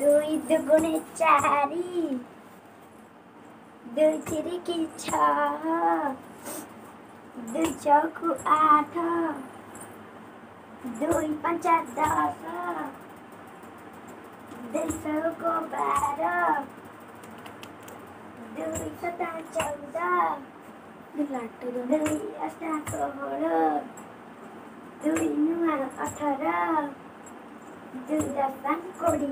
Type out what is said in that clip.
ଦୁଇ ଦୁଗୁଣେ ଚାରି ଦୁଇ ତିରିକି ଛଅ ଦୁଇ ଚଉକୁ ଆଠ ଦୁଇ ପଞ୍ଚା ଦଶ ଦୁଇ ଷୋଳକୁ ବାର ଦୁଇ ସତା ଚଉଦ ଲାଟ ଦୁଇ ଅଷ୍ଟା ଷୋହଳ ଦୁଇ ନୂଆ ଅଠର ଦୁଇ ଦଶ କୋଡ଼ିଏ